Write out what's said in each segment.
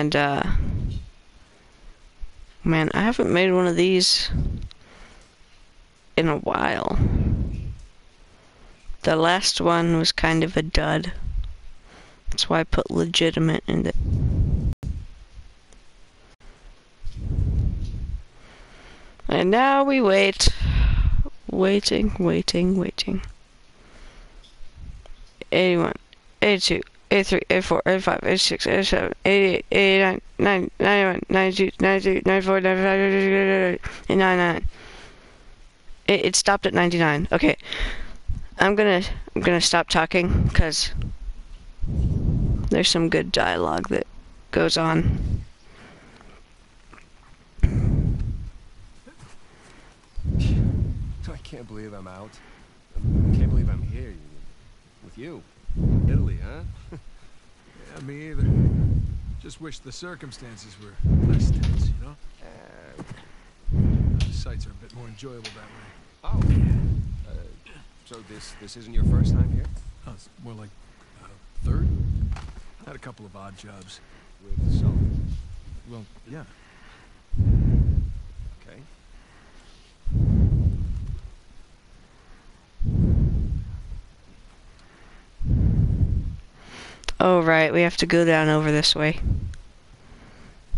And, uh, man, I haven't made one of these in a while. The last one was kind of a dud. That's why I put legitimate in it. And now we wait. Waiting, waiting, waiting. 81, 82, 83, 84, 85, 86, 87, 88, 89, 90, 91, 92, 93, 94, 95, 99. It, it stopped at 99. Okay. I'm gonna I'm gonna stop talking because there's some good dialogue that goes on. I can't believe I'm out. I can't believe I'm here with you. Italy, huh? Yeah, me either. Just wish the circumstances were less tense, you know? Uh, the sights are a bit more enjoyable that way. Oh. Uh, so this this isn't your first time here? Oh, it's more like uh, third. Had a couple of odd jobs. With Sully? Well, yeah. Okay. Oh right, we have to go down over this way.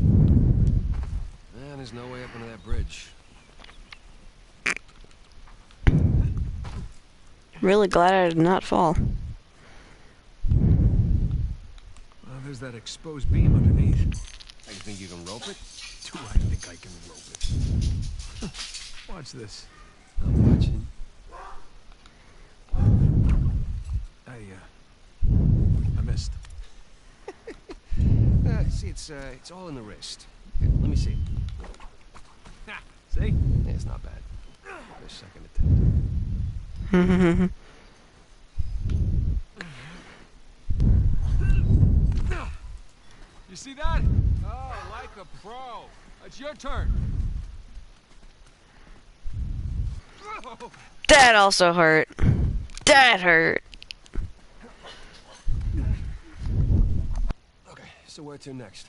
Man, there's no way up into that bridge. Really glad I did not fall. Well, there's that exposed beam underneath. You think you can rope it? Do I think I can rope it? Watch this. I'm watching. Missed. Uh, see, it's uh, it's all in the wrist. Here, let me see. See? Yeah, it's not bad. First second attempt. You see that? Oh, like a pro. It's your turn. that also hurt. That hurt. Okay, so where to next?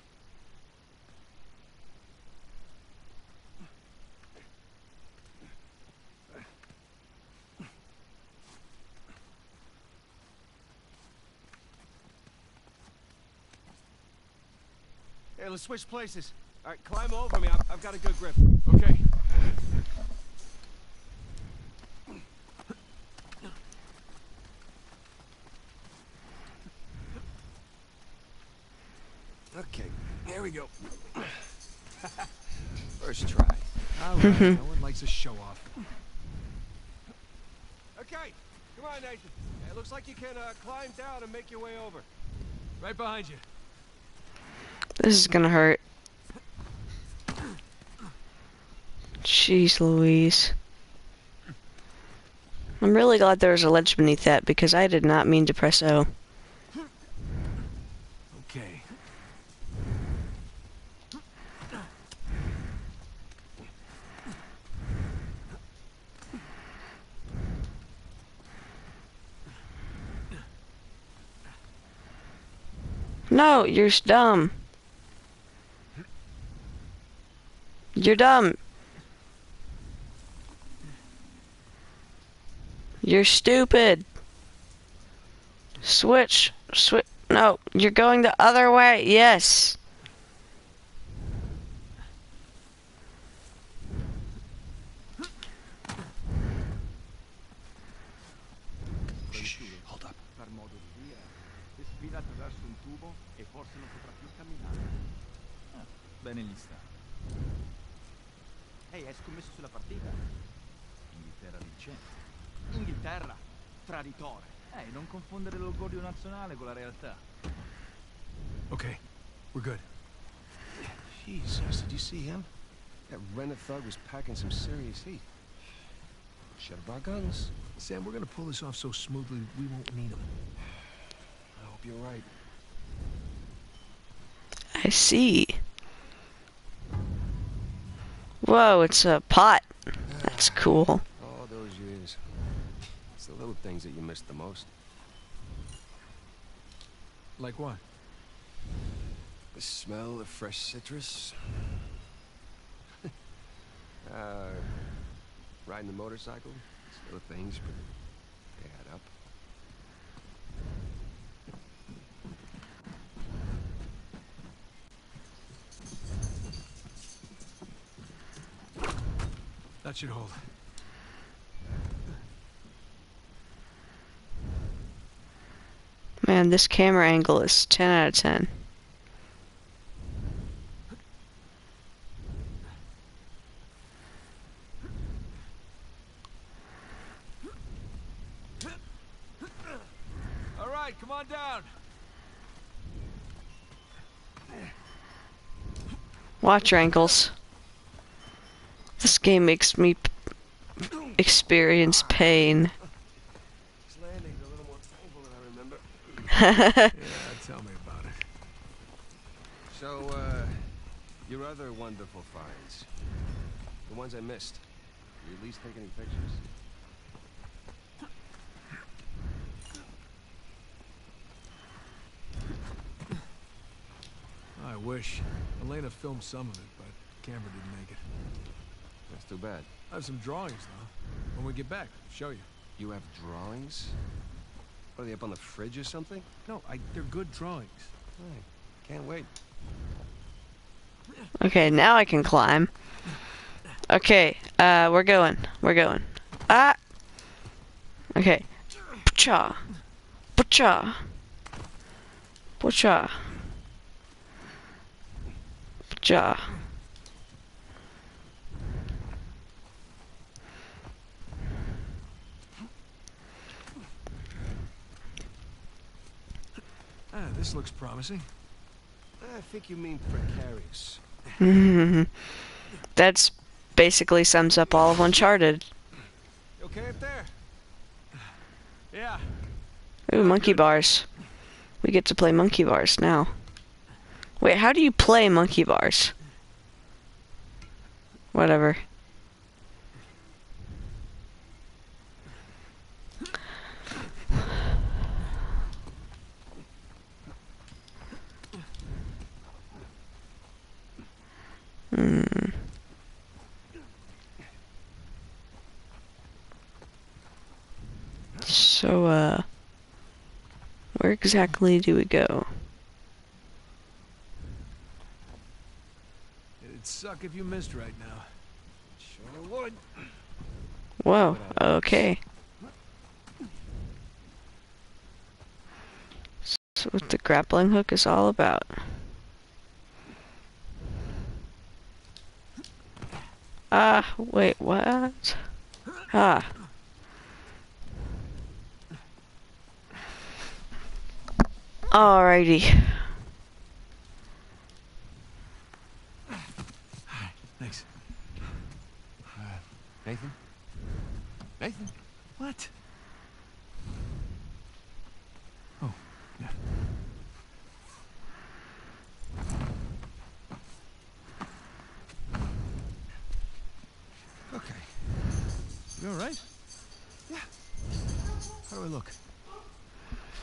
Hey, let's switch places. All right, climb over me. I've, I've got a good grip. Okay. Okay, here we go. First try. All right, no one likes a show off. Okay, come on, Nathan. It looks like you can uh, climb down and make your way over. Right behind you. This is gonna hurt. Jeez Louise. I'm really glad there was a ledge beneath that because I did not mean to press O. Okay. You're dumb. You're dumb. You're stupid. Switch. Switch. No, you're going the other way. Yes. Rented was packing some serious heat. Should have brought guns. Sam, we're gonna pull this off so smoothly we won't need them. I hope you're right. I see. Whoa, it's a pot. That's ah. cool. All those years. It's the little things that you miss the most. Like what? The smell of fresh citrus. Uh, riding the motorcycle. It's little things, but they add up. That should hold. Man, this camera angle is 10 out of 10. All right, come on down. Watch your ankles. This game makes me experience pain. Yeah, tell me about it. So, uh, your other wonderful finds. The ones I missed. You at least take any pictures? I wish. Elena filmed some of it, but camera didn't make it. That's too bad. I have some drawings, though. When we get back, I'll show you. You have drawings? What, are they up on the fridge or something? No, I, they're good drawings. Hey, can't wait. Okay, now I can climb. Okay, uh, we're going. We're going. Ah! Okay. Cha. Cha. Cha. Cha. Ah, this looks promising. I think you mean precarious. That's basically sums up all of Uncharted. You okay up there? Yeah. Ooh, monkey bars. We get to play monkey bars now. Wait, how do you play monkey bars? Whatever. Hmm. So, uh, where exactly do we go? If you missed right now. Sure would. Whoa, okay. So what the grappling hook is all about. Ah, wait, what? Ah. Alrighty. Thanks. Nathan? Nathan? What? Oh, yeah. Okay. You all right? Yeah. How do I look?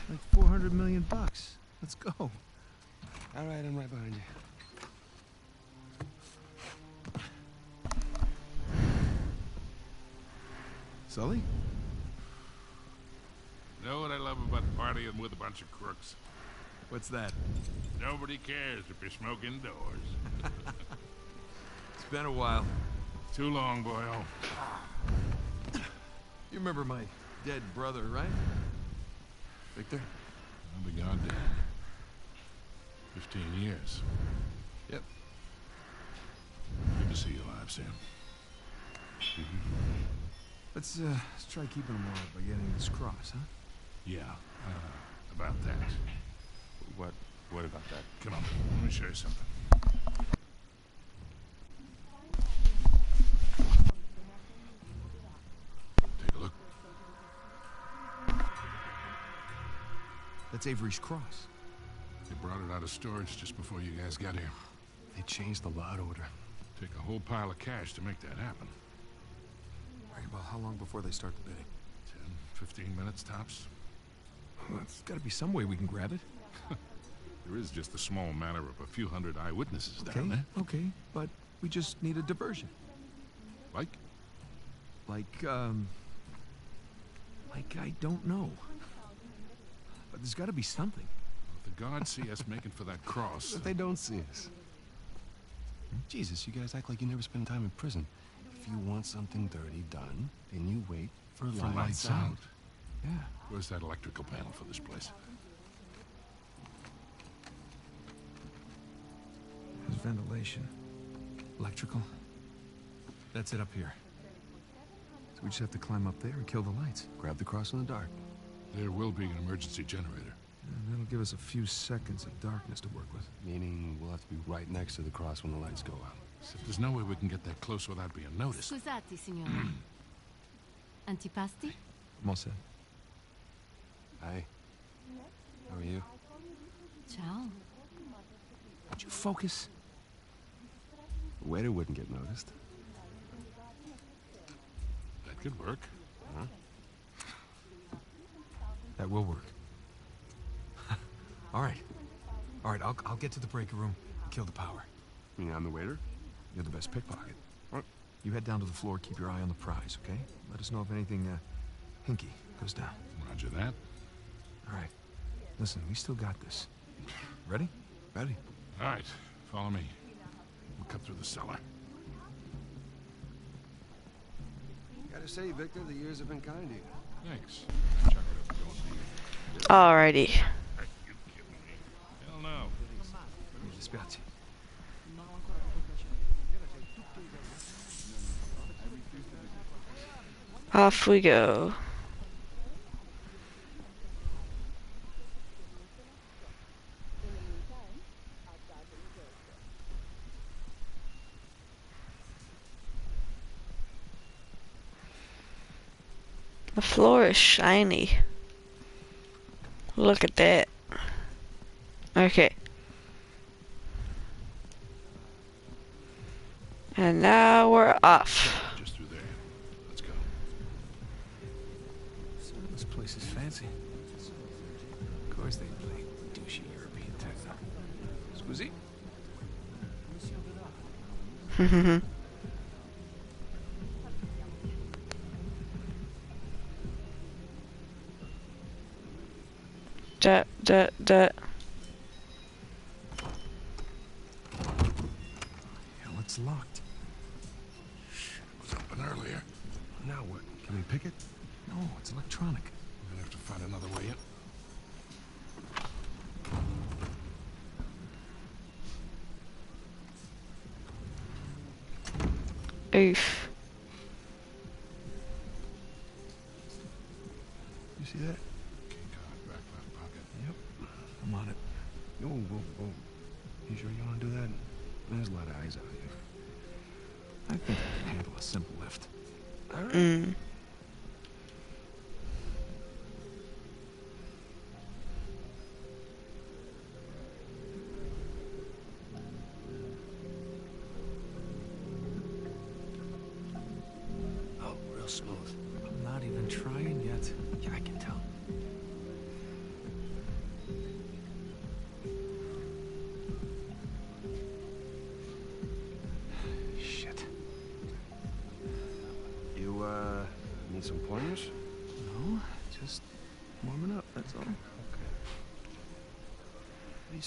Like 400 million bucks. Let's go. All right, I'm right behind you. Sully? Know what I love about partying with a What's that? Nobody cares if you're smoking indoors. It's been a while. Too long, boyo. You remember my dead brother, right? Victor? I'll be dead. Fifteen years. Yep. Good to see you alive, Sam. Let's, uh, let's try keeping him alive by getting this cross, huh? Yeah, uh, about that. What? What about that? Come on, let me show you something. Take a look. That's Avery's cross. They brought it out of storage just before you guys got here. They changed the lot order. Take a whole pile of cash to make that happen. Right, well, how long before they start the bidding? 10, 15 minutes tops. Well, there's gotta be some way we can grab it. There is just a small matter of a few hundred eyewitnesses Okay, down there. okay, but we just need a diversion. Like? Like, um... Like, I don't know. But there's gotta be something. If the guards see us making for that cross... But they don't see us. Jesus, you guys act like you never spend time in prison. If you want something dirty done, then you wait for, for lights, lights out. out. Yeah. Where's that electrical panel for this place? There's ventilation. Electrical. That's it up here. So we just have to climb up there and kill the lights. Grab the cross in the dark. There will be an emergency generator. And that'll give us a few seconds of darkness to work with. Meaning we'll have to be right next to the cross when the lights go out. So there's no way we can get that close without being noticed. Scusate, signora. Antipasti? I'm all set. Hi. How are you? Ciao. Would you focus? The waiter wouldn't get noticed. That could work. That will work. all right. All right, I'll, I'll get to the breaker room, kill the power. You mean I'm the waiter? You're the best pickpocket. What? You head down to the floor, keep your eye on the prize, okay? Let us know if anything, uh, hinky goes down. Roger that. All right. Listen, we still got this. Ready? Ready. All right, follow me. We'll cut through the cellar. Gotta say, Victor, the years have been kind to you. Thanks. Chuck it up, go Alrighty. Hell no. Mi dispiace. Off we go. The floor is shiny. Look at that. Okay. And now we're off. Just through there. Let's go. This place is fancy. Of course they play douchey European techno. Scusi? Da, da, da.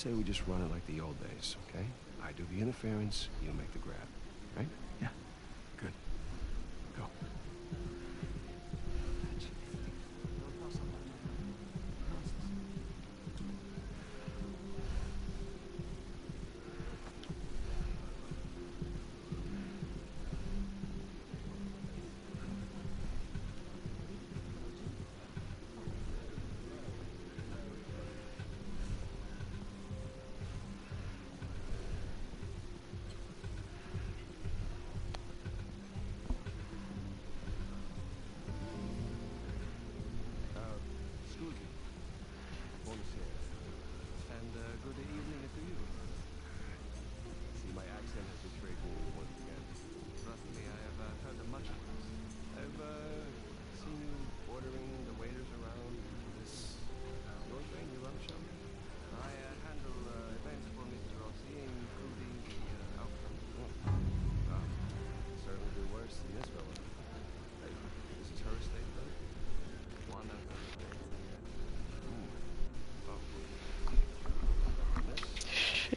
Say we just run it like the old days, okay? I do the interference,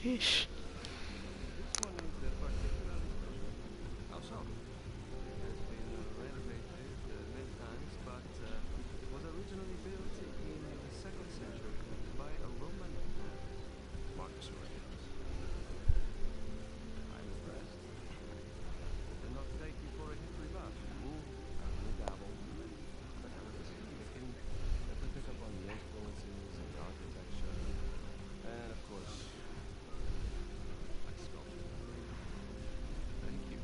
Sheesh. How so? It has been renovated uh, many times, but uh, was originally built in the second century by a Roman emperor, Marcus Aurelius. I'm impressed. It did not take before it hit rebuff. Move and the gavel. But how is it? You can definitely pick up on the influences and the architecture. And of course, like sculpture. Thank you.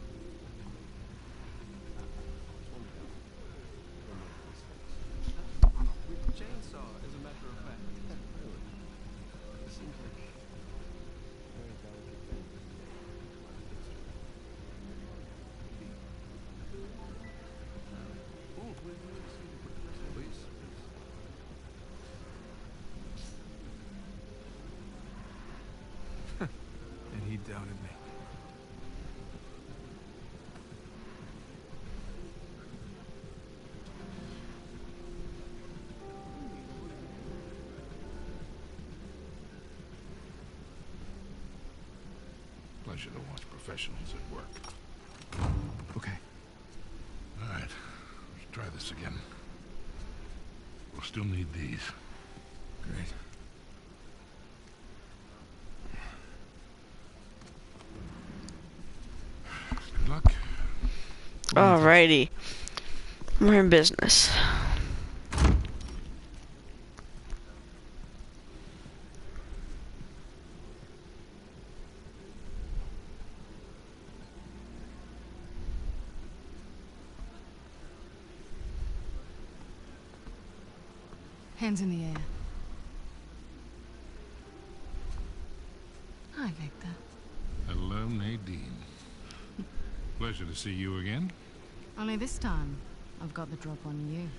With chainsaw, as a matter of fact. really? It seems like a very delicate thing. Ooh, please. He doubted me. Pleasure to watch professionals at work. Okay. All right, let's try this again. We'll still need these. Great. Good luck. Alrighty. We're in business. Hands in the air. Hi, Victor. Hello, Nadine. Pleasure to see you again. Only this time, I've got the drop on you.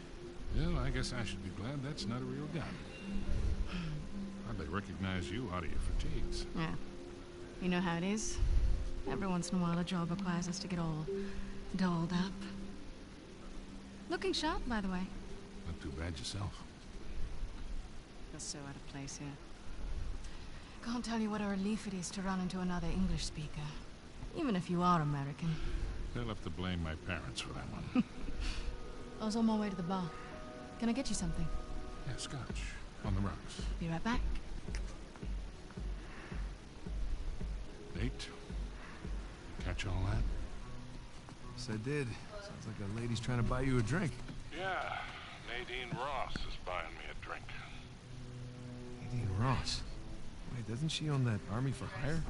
Well, I guess I should be glad that's not a real gun. Hardly recognize you out of your fatigues. Yeah. You know how it is? Every once in a while, a job requires us to get all dolled up. Looking sharp, by the way. Not too bad yourself. Feel so out of place here. Can't tell you what a relief it is to run into another English speaker. Even if you are American. They'll have to blame my parents for that one. I was on my way to the bar. Can I get you something? yeah, scotch. On the rocks. Be right back. Nate? Catch all that? Yes, I did. Sounds like a lady's trying to buy you a drink. Yeah, Nadine Ross is buying me a drink. Nadine Ross. Wait, doesn't she own that Army for Hire?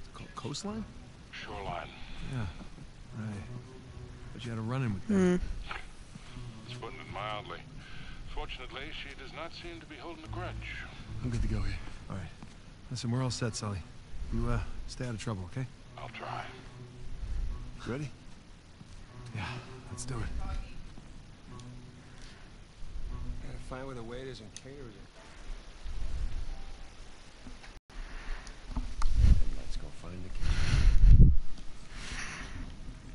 It's called Coastline? Shoreline. Yeah, right. But you had a run-in with them. Hmm. It's putting it mildly. Fortunately, she does not seem to be holding a grudge. I'm good to go here. All right. Listen, we're all set, Sully. You, uh, stay out of trouble, okay? I'll try. Ready? Yeah, let's do it. Gotta find where the waiters and caterers are. And let's go find the kitchen.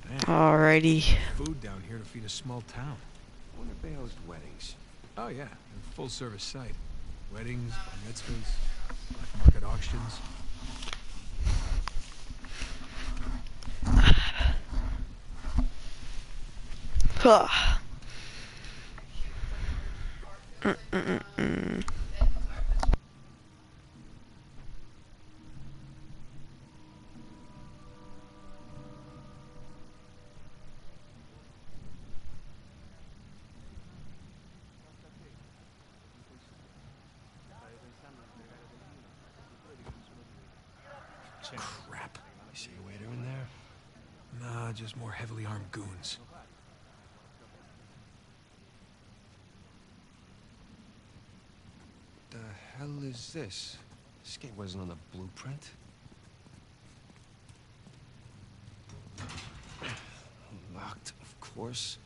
Damn, Alrighty. food down here to feed a small town. I wonder if they host weddings. Oh, yeah. A full-service site. Weddings, bar mitzvahs, black market auctions. Huh. Mm-mm-mm-mm. Crap. Mm, mm, mm. You see a waiter in there? Nah, just more heavily armed goons. The hell is this? This gate wasn't on the blueprint. Locked, of course.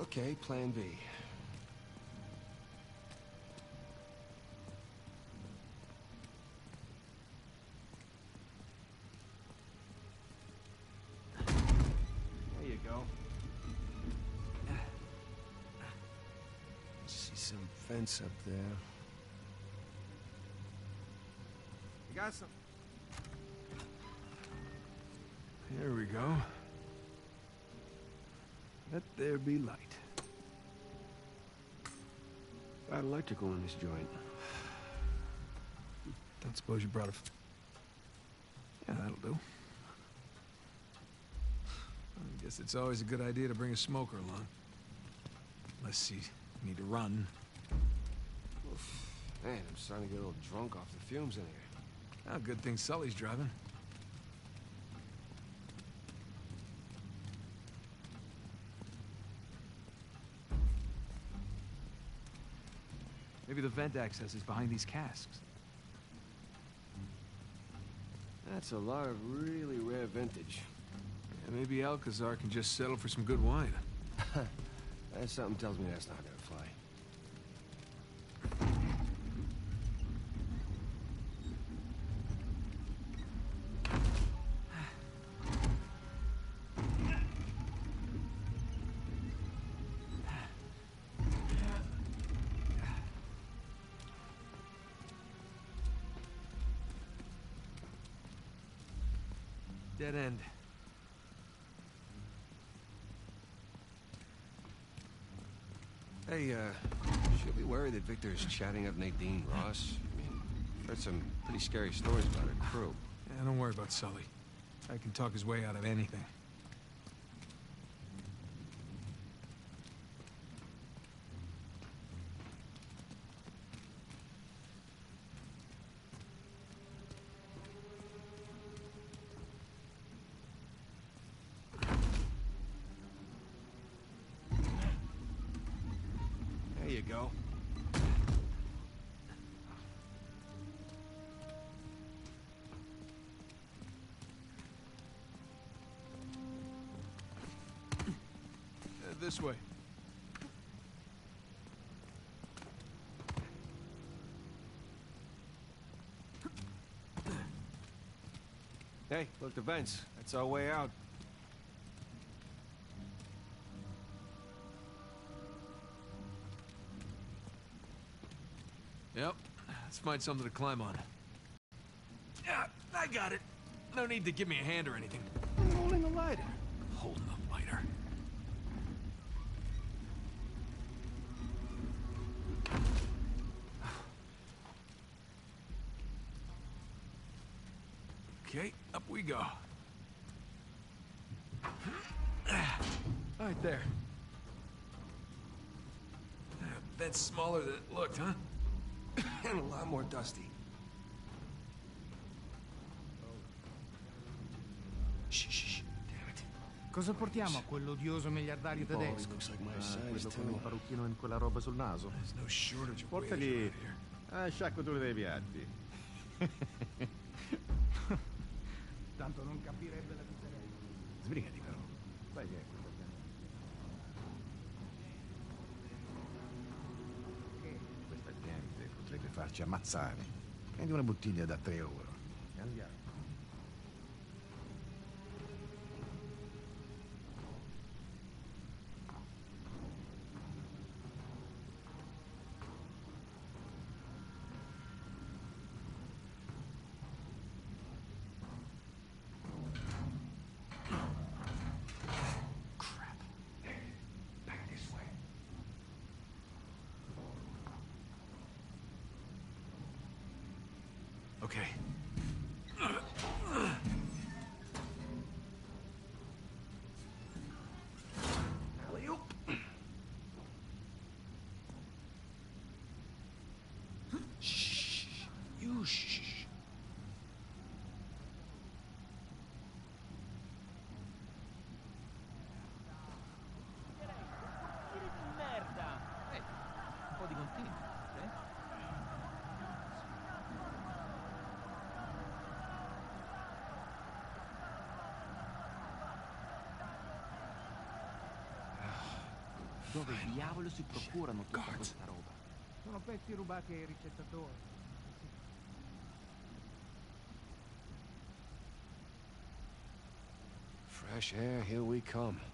Okay, plan B. There you go. See some fence up there. Got some. There we go. Let there be light. Got electrical in this joint. Don't suppose you brought a... Yeah, that'll do. I guess it's always a good idea to bring a smoker along. Unless you need to run. Oof. Man, I'm starting to get a little drunk off the fumes in here. Ah, good thing Sully's driving. Maybe the vent access is behind these casks. That's a lot of really rare vintage. Yeah, maybe Alcazar can just settle for some good wine. Something tells me that's not gonna Should be worried that Victor is chatting up Nadine Ross. I mean, heard some pretty scary stories about her crew. Yeah, don't worry about Sully. I can talk his way out of anything. This way. Hey, look, the vents. That's our way out. Yep. Let's find something to climb on. Yeah, I got it. No need to give me a hand or anything. I'm holding the lighter. That's smaller than it looked, huh? and a lot more dusty. Shh, shh, shh. Damn it. Cosa portiamo a quell'odioso miliardario tedesco? Ah, quello con il parrucchino e quella roba sul naso. Portagli ah, sciacquature dei piatti. Tanto non capirebbe la differenza. Sbrigati però. Vai che... farci ammazzare. Prendi una bottiglia da 3 euro. Andiamo. Dove diavolo si procurano tutta questa roba? Sono pezzi rubati ai ricettatori. Fresh air, here we come.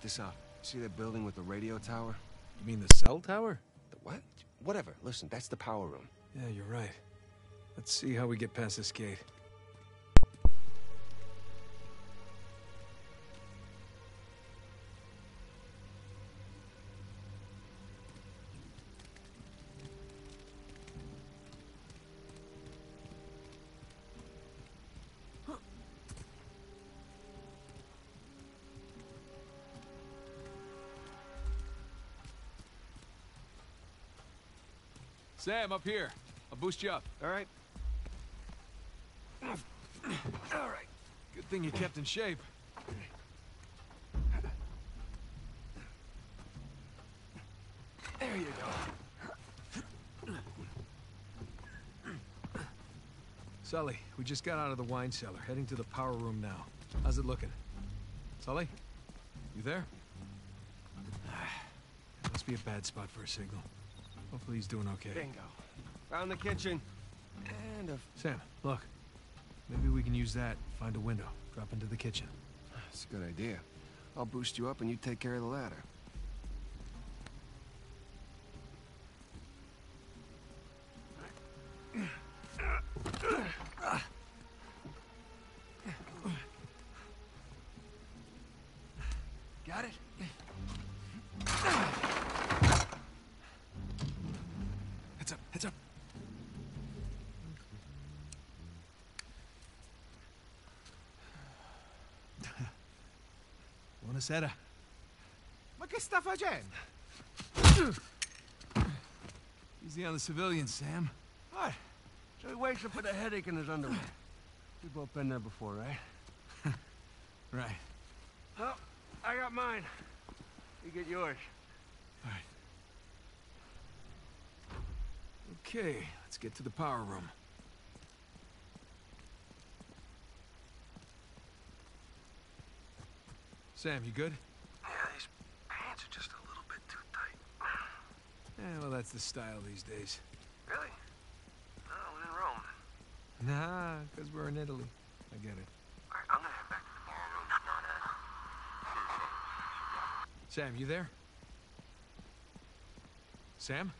Check this out. See that building with the radio tower? You mean the cell tower? The what? Whatever. Listen, that's the power room. Yeah, you're right. Let's see how we get past this gate. Sam, up here. I'll boost you up. All right. All right. Good thing you kept in shape. There you go. Sully, we just got out of the wine cellar, heading to the power room now. How's it looking? Sully? You there? Must be a bad spot for a signal. Hopefully he's doing okay. Bingo. Found the kitchen. And a... Sam, look. Maybe we can use that, find a window, drop into the kitchen. That's a good idea. I'll boost you up and you take care of the ladder. Buonasera. Ma che sta facendo? Easy on the civilians, Sam. What? So he wakes up with a headache in his underwear. We've both been there before, right? Right. Well, I got mine. You get yours. All right. Okay, let's get to the power room. Sam, you good? Yeah, these pants are just a little bit too tight. Yeah, well, that's the style these days. Really? No, I'm in Rome. Nah, because we're in Italy. I get it. All right, I'm gonna head back to the ballroom. Sam, you there? Sam?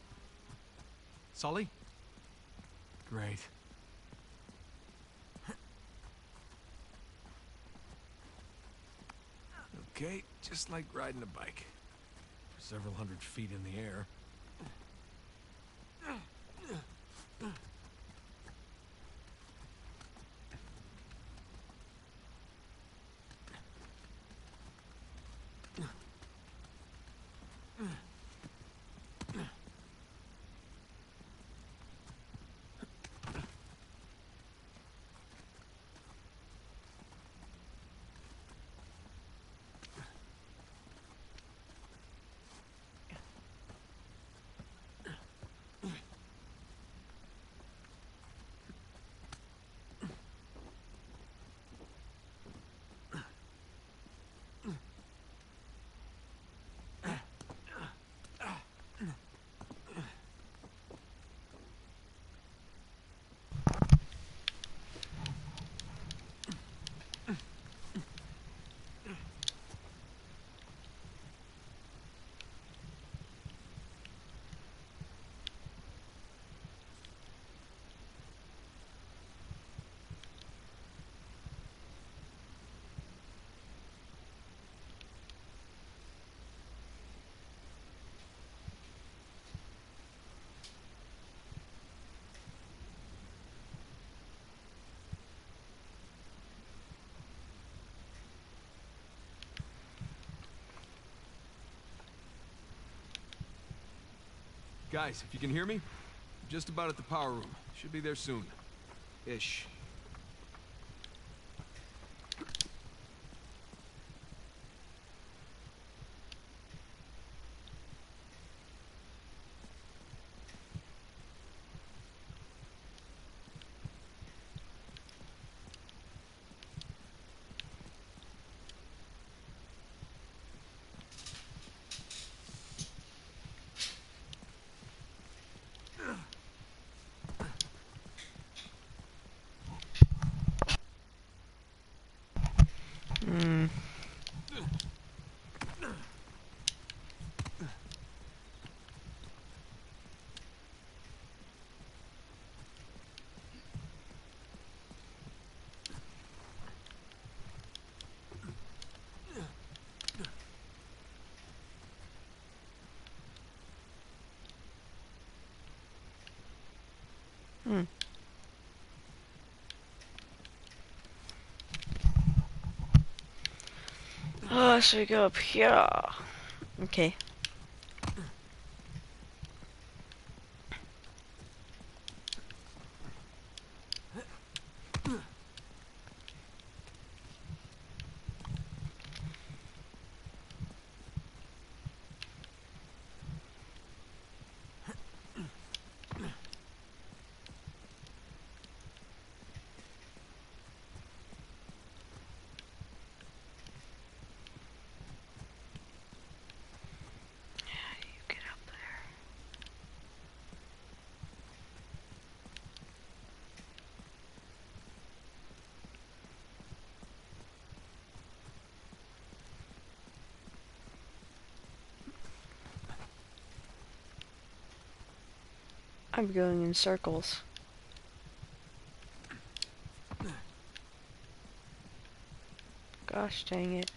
Sully? Great. Okay, just like riding a bike. Several hundred feet in the air. Guys, if you can hear me, I'm just about at the power room. Should be there soon. Ish. So we go up here. Okay. I'm going in circles. Gosh dang it.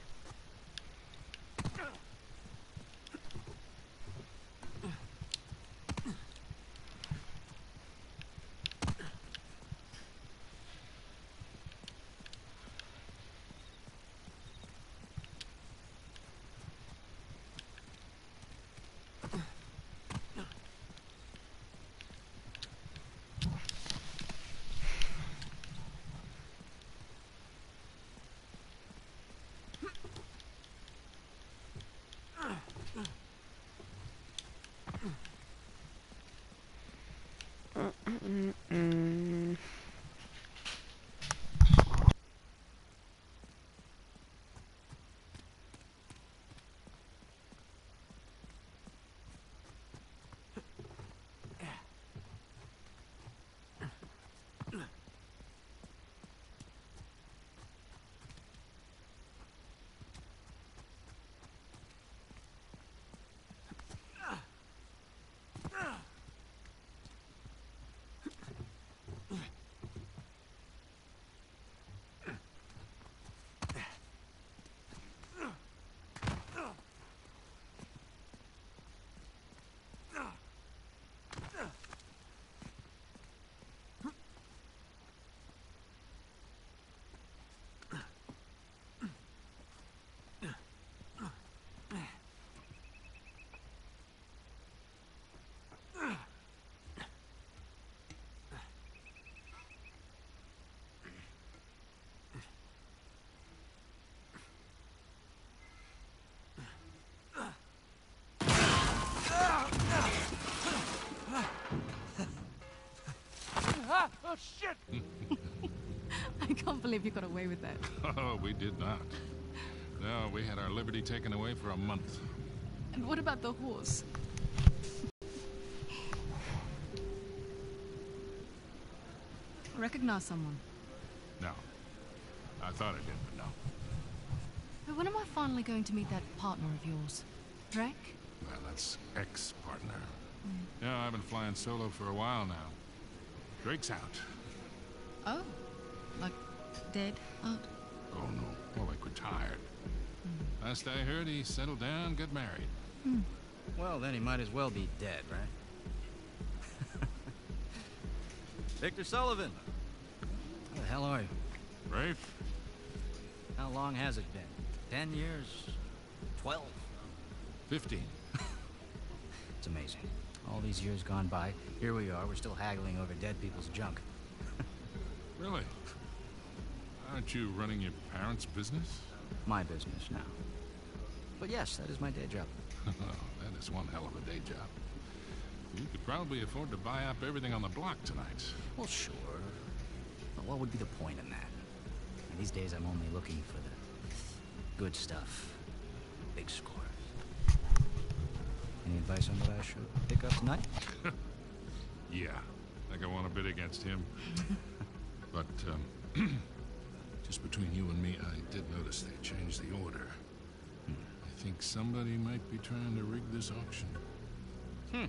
Believe you got away with that. Oh, we did not. No, we had our liberty taken away for a month. And what about the horse? Recognize someone. No. I thought I did, but no. But when am I finally going to meet that partner of yours? Drake? Well, that's ex-partner. Mm. Yeah, I've been flying solo for a while now. Drake's out. Oh. Like dead out? Oh, no. More like retired. Last I heard, he settled down, got married. Hmm. Well, then he might as well be dead, right? Victor Sullivan. How the hell are you? Rafe? How long has it been? Ten years? Twelve? Fifteen. It's amazing. All these years gone by, here we are, we're still haggling over dead people's junk. Really? Aren't you running your parents' business? My business now. But yes, that is my day job. Oh, that is one hell of a day job. You could probably afford to buy up everything on the block tonight. Well, sure. But what would be the point in that? And these days, I'm only looking for the good stuff. Big scores. Any advice on what I should pick up tonight? Yeah, I think I want to bid against him. but, um, just between you and me, I did notice they changed the order. I think somebody might be trying to rig this auction. Hmm.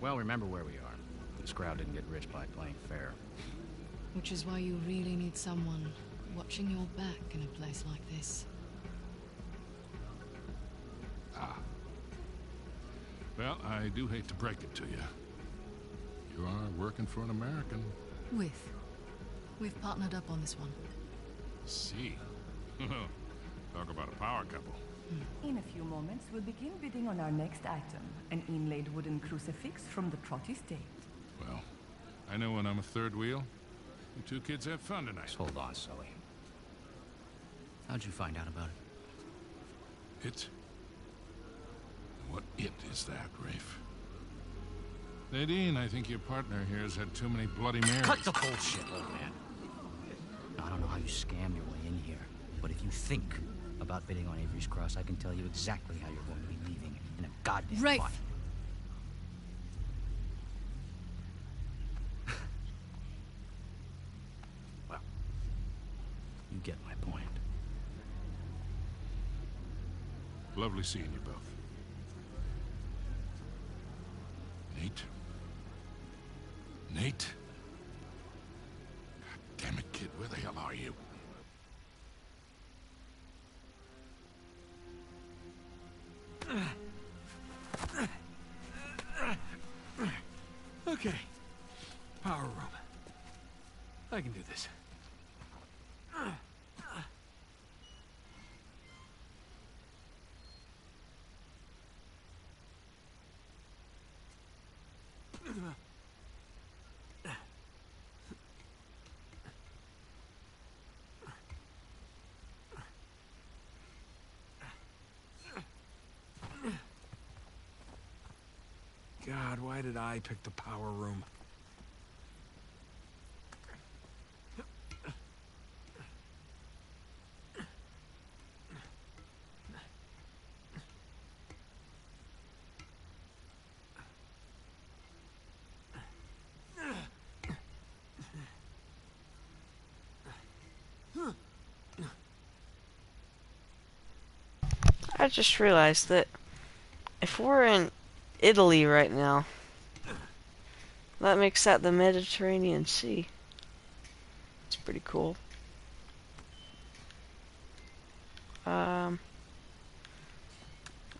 Well, remember where we are. This crowd didn't get rich by playing fair. Which is why you really need someone watching your back in a place like this. Ah. Well, I do hate to break it to you. You are working for an American. With. We've partnered up on this one. See. Talk about a power couple. Hmm. In a few moments, we'll begin bidding on our next item, an inlaid wooden crucifix from the Trotty State. Well, I know when I'm a third wheel. You two kids have fun tonight. Hold on, Sully. How'd you find out about it? It? What it is that, Rafe? Nadine, I think your partner here has had too many Bloody Marys. Cut the bullshit, old man. I don't know how you scam your way in here, but if you think about bidding on Avery's Cross, I can tell you exactly how you're going to be leaving in a goddamn Rafe! fight. well, you get my point. Lovely seeing you both. Nate? Nate? Kid, where the hell are you? Okay. Power room. I can do this. God, why did I pick the power room? I just realized that if we're in Italy right now, that makes that the Mediterranean Sea. It's pretty cool. Um,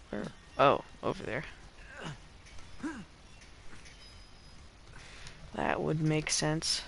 where? Oh, over there. That would make sense.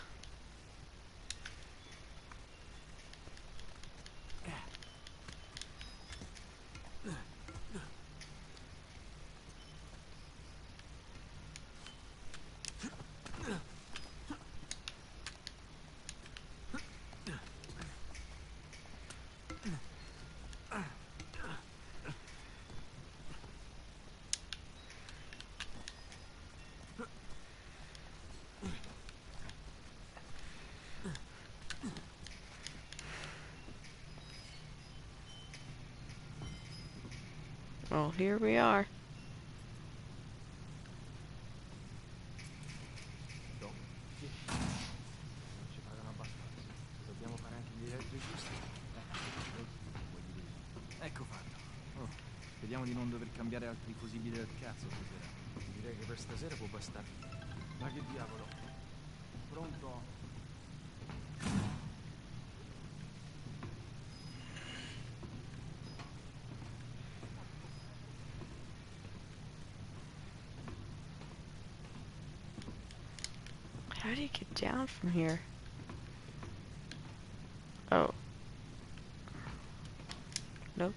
Well, here we are. Ecco fatto. Oh, di non dover cambiare altri fusibili del cazzo stasera. Direi che per stasera può bastare. Ma che diavolo? Pronto? How do you get down from here? Oh. Nope.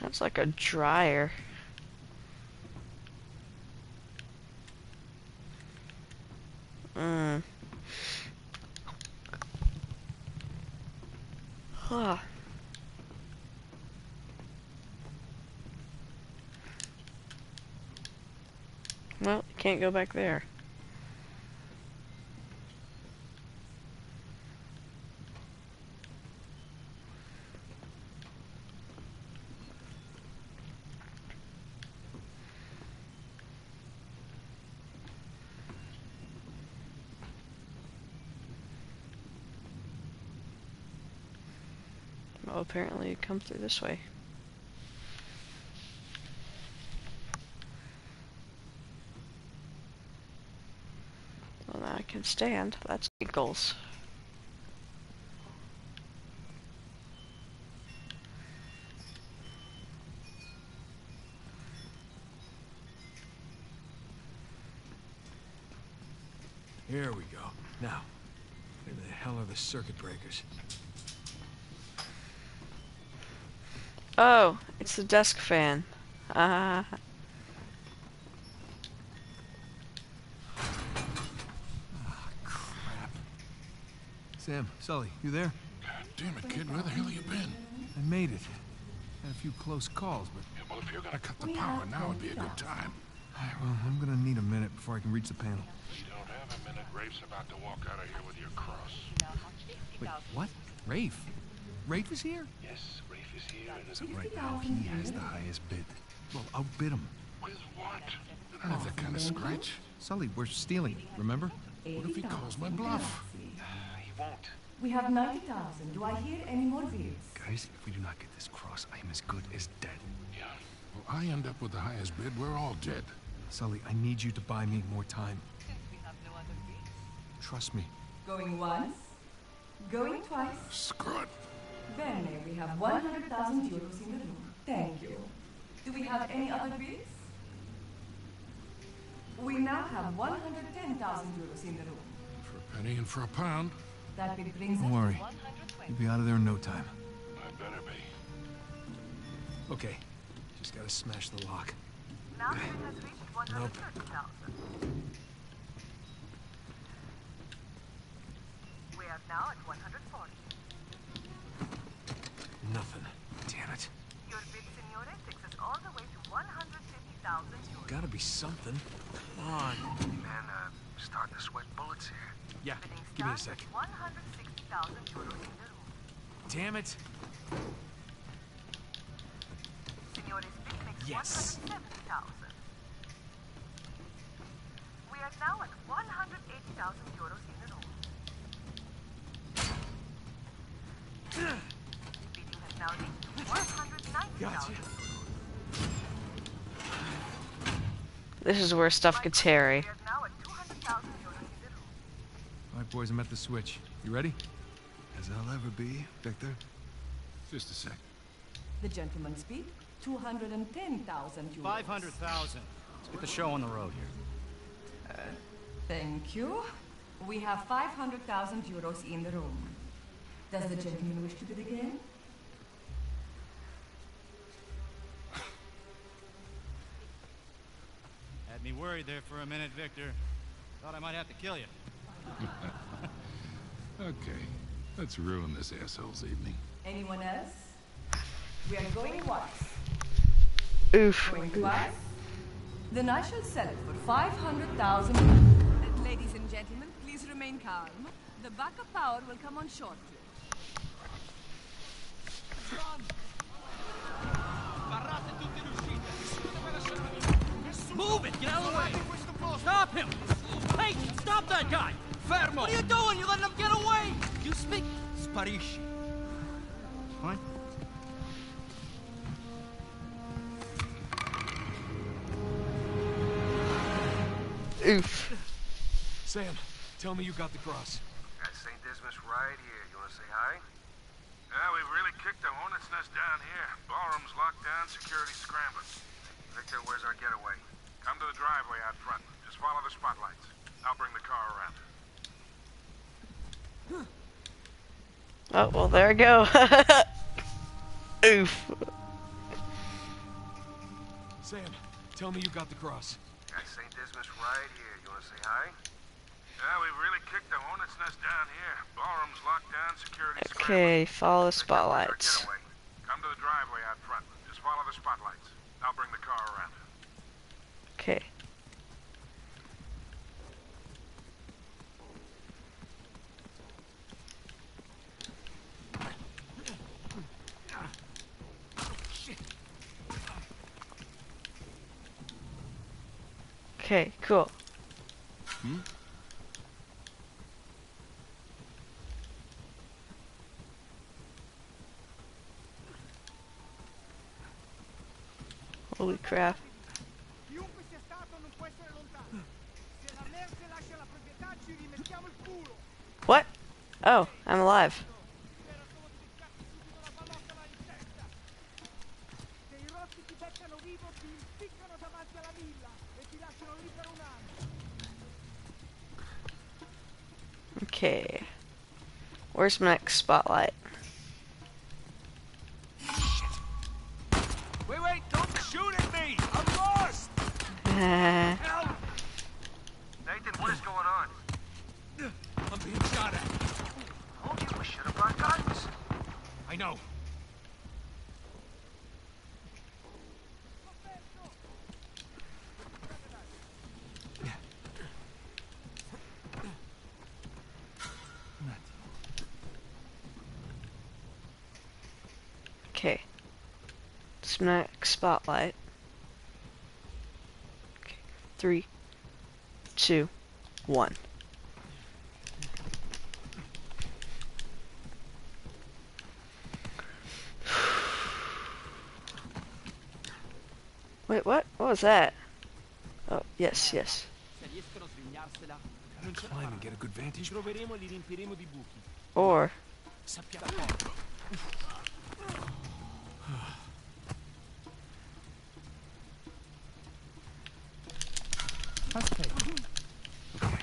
Sounds like a dryer. Mm. Huh. Well, you can't go back there. Well, apparently it comes through this way. Well, now I I can stand. That's goals. Here we go. Now, where the hell are the circuit breakers? Oh, it's the desk fan. Ah. Crap. Sam, Sully, you there? God damn it, kid, where the hell have you been? I made it. Had a few close calls, but... Yeah, well, if you're gonna cut the power, now would be a good time. Alright, well, I'm gonna need a minute before I can reach the panel. You don't have a minute. Rafe's about to walk out of here with your cross. Wait, what? Rafe? Rafe is here? Yes, Rafe is here and is So right now, he has the highest bid. Well, outbid him. With what? I don't have that kind of scratch. Sully, we're stealing, remember? What if he calls my bluff? He won't. We have 90,000. Do I hear any more bids? Guys, if we do not get this cross, I am as good as dead. Yeah. Well, I end up with the highest bid. We're all dead. Sully, I need you to buy me more time. We have no other bids. Trust me. Going once? Going twice? Screw it. Bene, we have 100,000 euros in the room. Thank you. Do we have any other bids? We now have 110,000 euros in the room. For a penny and for a pound, That bid brings Don't worry. You'll be out of there in no time. I better be. Okay. Just gotta smash the lock. Now it has reached 130,000. We are now at 140. Nothing. Damn it. Your bid, Signore, takes us all the way to 150,000 euros. Gotta be something. Come on. Man, uh, starting to sweat bullets here. Yeah, give me a starts sec. 160,000 euros in the room. Damn it. Signore's bid makes Yes. 170,000. We are now at 180,000 euros in the room. Bidding has now reached 190,000 This is where stuff gets hairy. We are now at 200,000 euros in the room. All right, boys, I'm at the switch. You ready? As I'll ever be, Victor. Just a sec. The gentleman's bid, 210,000 euros. 500,000. Let's get the show on the road here. Uh, thank you. We have 500,000 euros in the room. Does the gentleman wish to bid again? Had me worried there for a minute, Victor. Thought I might have to kill you. Okay, let's ruin this asshole's evening. Anyone else? We are going once. Oof. Going twice? Then I shall sell it for 500,000. Ladies and gentlemen, please remain calm. The backup power will come on shortly. Move it! Get out of the way! Stop him! Hey, stop that guy! Fermo! What are you doing? You letting him get away! You speak... Sparisci. Fine. Oof. Sam, tell me you got the cross. Got St. Dismas right here. You wanna say hi? Yeah, we've really kicked the hornet's nest down here. Ballroom's locked down, security scrambling. Victor, where's our getaway? Come to the driveway out front. Just follow the spotlights. I'll bring the car around. Oh, well, there we go. Oof. Sam, tell me you got the cross. Got St. Dismas right here. You wanna say hi? Yeah, we've really kicked the hornet's nest down here. Ballroom's locked down, security scrambling. Okay, follow the Victor, where's our spotlights. Come to the driveway out front. Just follow the spotlights. I'll bring the car around. Okay. Okay, cool. Holy crap. What? Oh, I'm alive. Okay. Where's my next spotlight? Wait, wait, don't shoot at me! I'm lost! Uh, Help! Nathan, what is going on? I'm being shot at. Told you we should have brought guns. I know. okay. Spotlight. Okay. Three, two, one. Wait, what? What was that? Oh, yes, yes. Se riescono a svignarsela, Gotta climb and get a good li vantage. troveremo e li riempiremo di buchi. Or, Sappiamo d'accordo.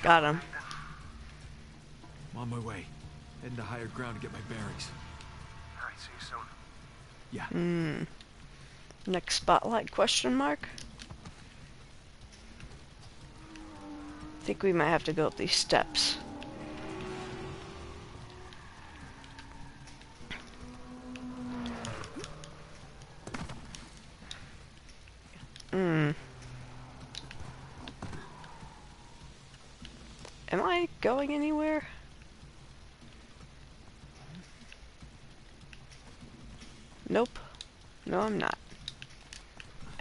Got him. I'm on my way. Heading to higher ground to get my bearings. All right, see you soon. Yeah. Hmm. Next spotlight question mark? I think we might have to go up these steps. Hmm. Am I going anywhere? Nope. No, I'm not.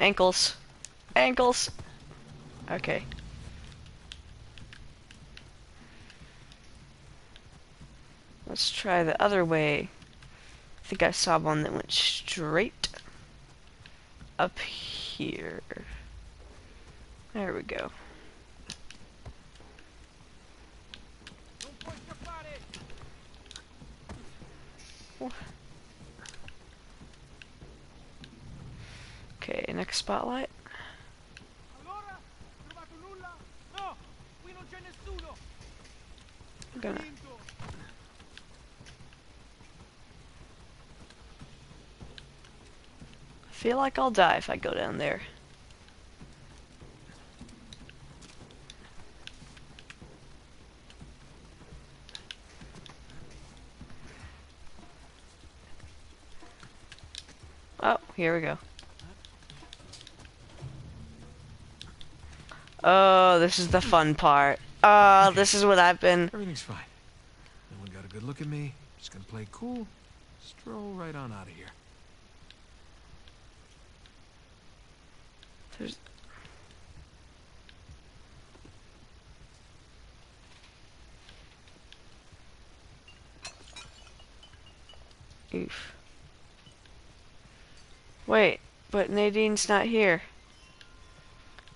Ankles. Ankles! Okay. Let's try the other way. I think I saw one that went straight up here. There we go next spotlight. Allora? Trovato nulla? No! Qui non c'è nessuno! I'm gonna Vinto! feel like I'll die if I go down there. Oh, here we go. Oh, this is the fun part. Oh, this is what I've been. Everything's fine. No one got a good look at me. Just gonna play cool. Stroll right on out of here. There's. Oof. Wait, but Nadine's not here.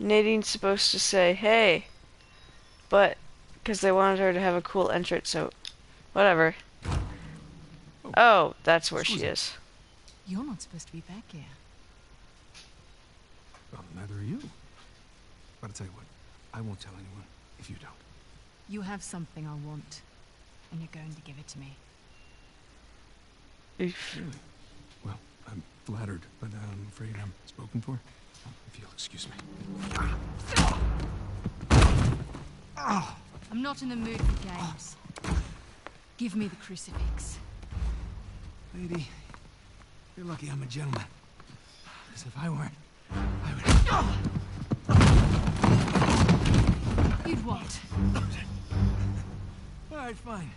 Nadine's supposed to say, hey. But, because they wanted her to have a cool entrance, so, whatever. Oh, that's where she is. You're not supposed to be back here. Well, neither are you. But I'll tell you what, I won't tell anyone if you don't. You have something I want, and you're going to give it to me. Oof. Really? Well, I'm flattered, but I'm afraid I'm spoken for. If you'll excuse me. I'm not in the mood for games. Give me the crucifix. Lady, you're lucky I'm a gentleman. Because if I weren't, I would... You'd what? All right, fine.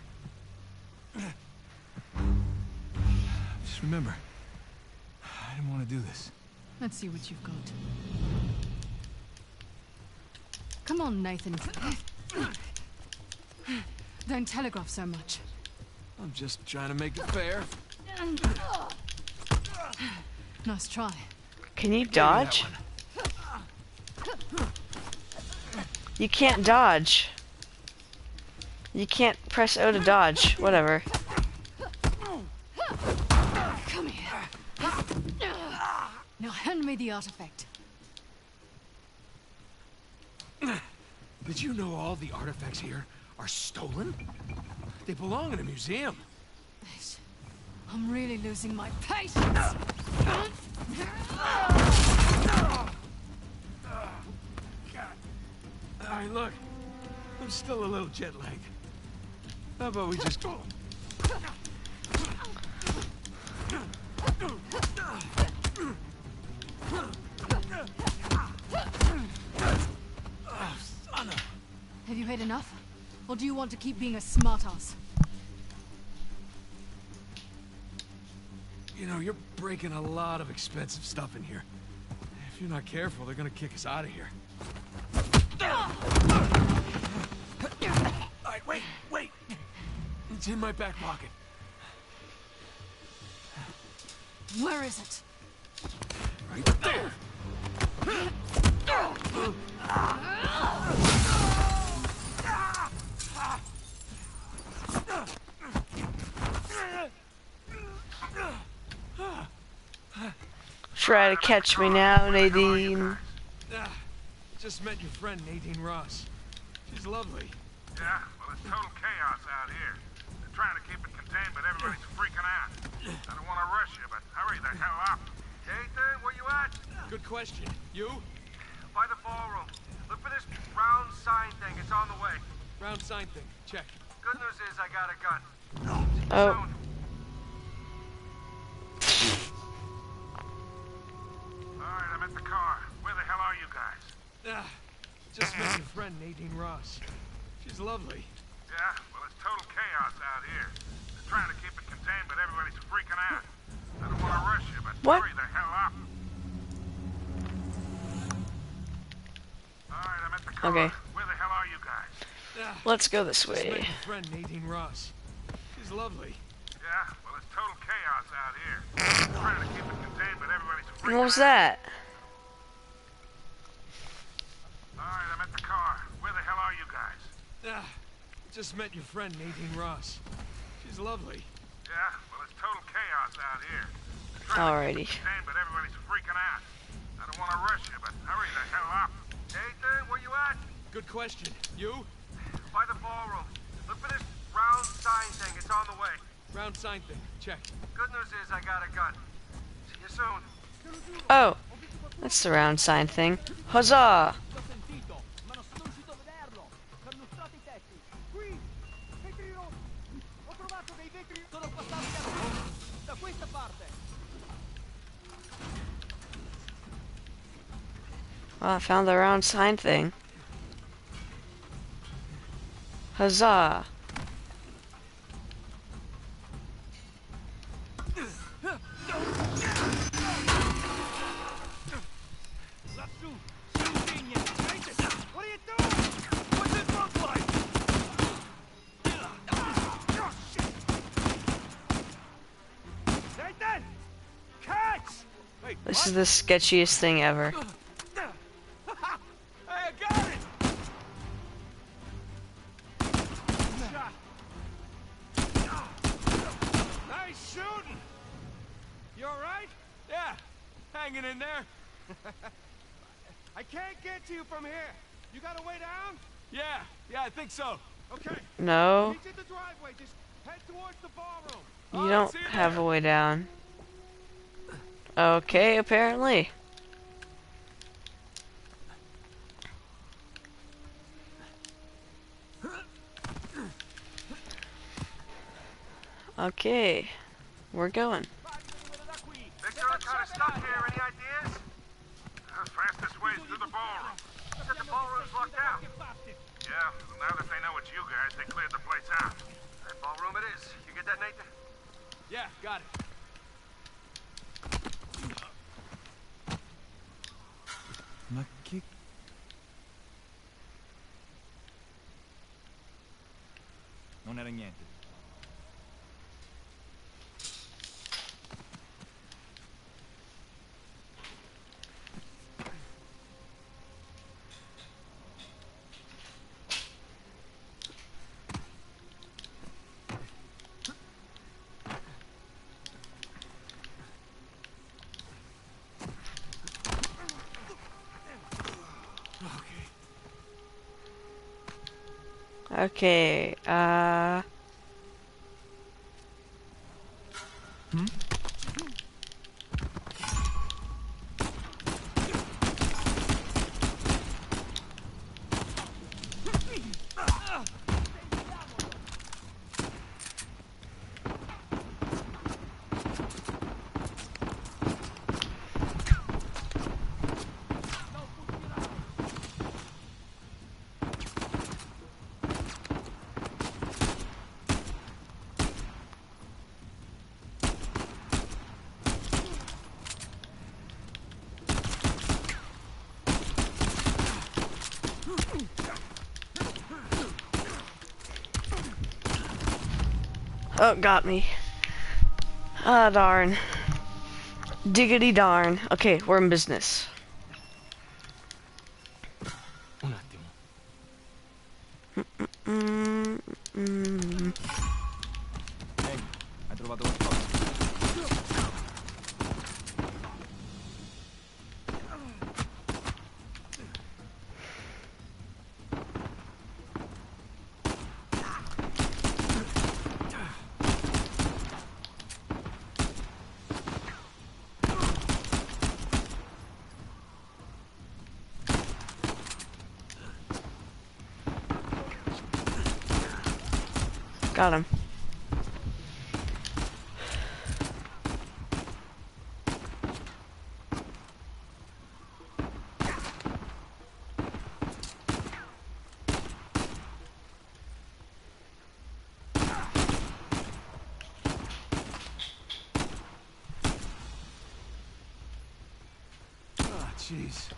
Just remember, I didn't want to do this. Let's see what you've got. Come on, Nathan. Don't telegraph so much. I'm just trying to make it fair. Nice try. Can you dodge? You can't dodge. You can't press O to dodge. Whatever. Come here. The artifact. Did you know all the artifacts here are stolen? They belong in a museum. I'm really losing my patience. All right, look. I'm still a little jet lagged. How about we just... Enough? Or do you want to keep being a smartass? You know, you're breaking a lot of expensive stuff in here. If you're not careful, they're gonna kick us out of here. Alright, wait, wait! It's in my back pocket. Where is it? Right there! Ah! Try to catch me now, Nadine. Ah, just met your friend Nadine Ross. She's lovely. Yeah, well, it's total chaos out here. They're trying to keep it contained, but everybody's freaking out. I don't want to rush you, but hurry the hell up. Nathan, where you at? Good question. You? By the ballroom. Look for this round sign thing. It's on the way. Round sign thing. Check. Good news is I got a gun. Oh. Alright, just met your friend Nadine Ross. She's lovely. Yeah, well, it's total chaos out here. They're trying to keep it contained, but everybody's freaking out. I don't want to rush you, but What? hurry the hell up. Alright, I'm at the car. Okay. Where the hell are you guys? Ah, Let's go this way. just met way. your friend Nadine Ross. She's lovely. Yeah, well, it's total chaos out here. They're trying to keep it contained, but everybody's freaking What was that? Alright, I'm at the car. Where the hell are you guys? Ah, just met your friend Nadine Ross. She's lovely. Yeah, well, it's total chaos out here. They're trying to Alrighty. keep contained, but everybody's freaking out. I don't want to rush you, but hurry the hell up. Nathan, where you at? Good question. You? By the ballroom. Look for this round sign thing. It's on the way. Round sign thing. Check. Good news is I got a gun. See you soon. Oh, that's the round sign thing. Huzzah! Well, I found the round sign thing. Huzzah! Oh, This is the sketchiest thing ever. You alright? Yeah, hanging in there. I can't get to you from here. You got a way down? Yeah, yeah, I think so. Okay. No, Meet you at the driveway. Just head towards the ballroom. you don't have a way down. Okay, apparently. Okay, we're going. Victor, I'm kind of stuck here. Any ideas? The fastest way is through the ballroom. Said the ballroom's locked out. Yeah, well, now that they know it's you guys, they cleared the place out. That ballroom it is. You get that, Nathan? Yeah, got it. Ma che... Non era niente. Okay, uh... Oh, got me. Ah, darn. Diggity darn. Okay, we're in business. Attimo. Mm, Got him. Ah, jeez.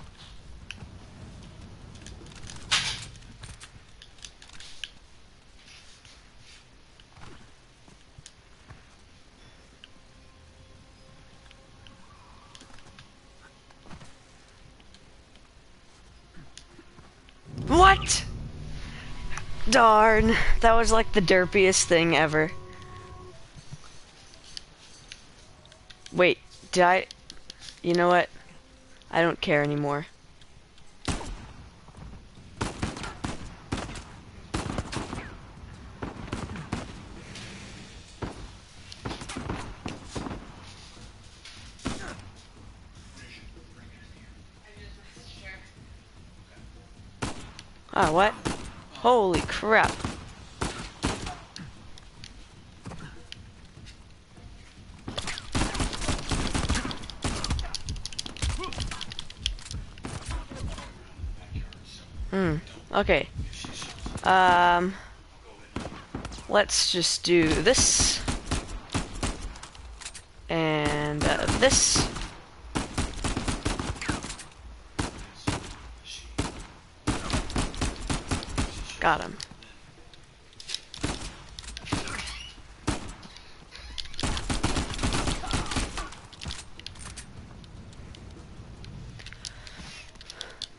What? Darn. That was like the derpiest thing ever. Wait, did I... You know what? I don't care anymore. Ah, what? Holy crap. Hmm, okay. Um, let's just do this. And uh, this. Got him.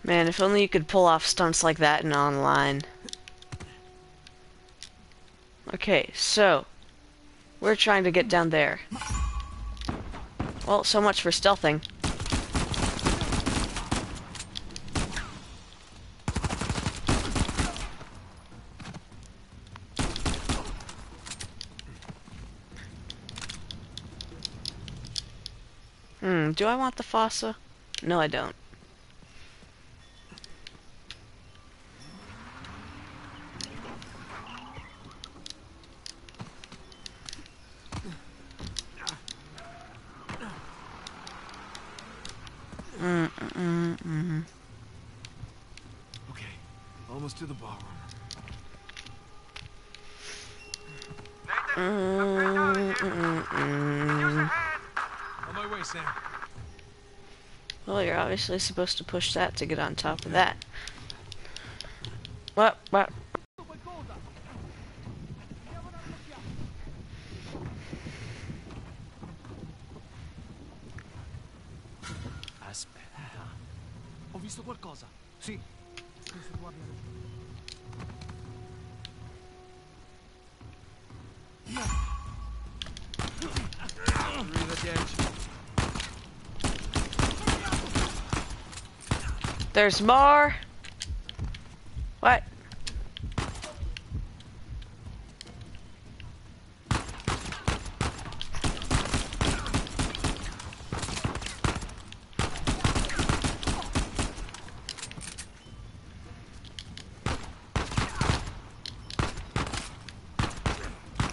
Man, if only you could pull off stunts like that in online. Okay, so we're trying to get down there. Well, so much for stealthing. Hmm, do I want the fossa? No, I don't. Mm, mm, mm, Okay, almost to the ballroom. Obviously supposed to push that to get on top of that. What? What? There's more. What?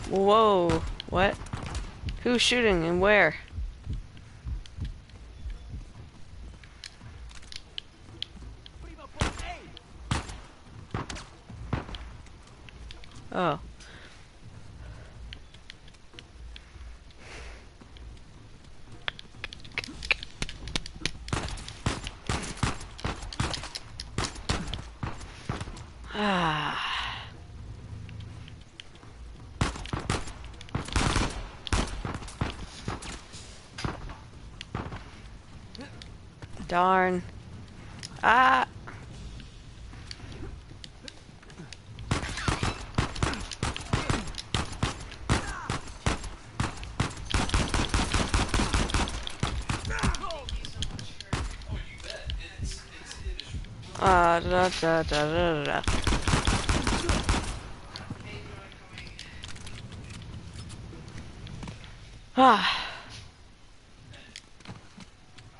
Whoa, what? Who's shooting and where? Da da da da da. Ah.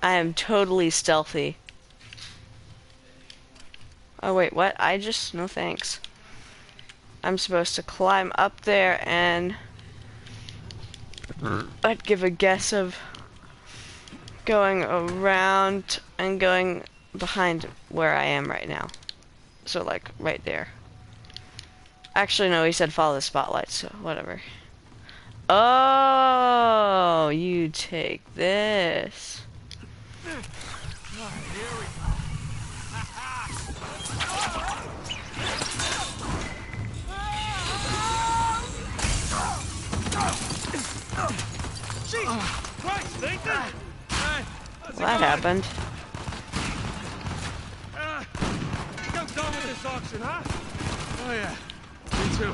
I am totally stealthy. Oh wait, what? I just no thanks. I'm supposed to climb up there and I'd give a guess of going around and going behind where I am right now. So like right there. Actually no, he said follow the spotlight, so whatever. Oh, you take this. Christ, Nathan! Hey, how's it That happened. Ah, I'm done with this auction, huh? Oh yeah, me too.